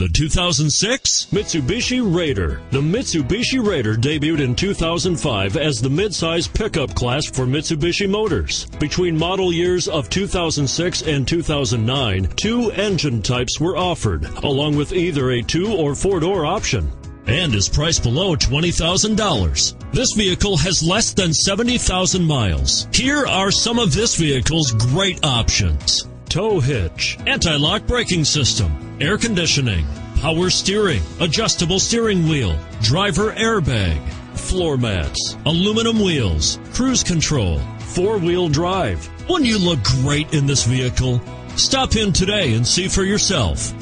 The 2006 Mitsubishi Raider. The Mitsubishi Raider debuted in 2005 as the midsize pickup class for Mitsubishi Motors. Between model years of 2006 and 2009, two engine types were offered, along with either a two or four door option and is priced below $20,000. This vehicle has less than 70,000 miles. Here are some of this vehicle's great options. Tow hitch, anti-lock braking system, air conditioning, power steering, adjustable steering wheel, driver airbag, floor mats, aluminum wheels, cruise control, four-wheel drive. Wouldn't you look great in this vehicle? Stop in today and see for yourself.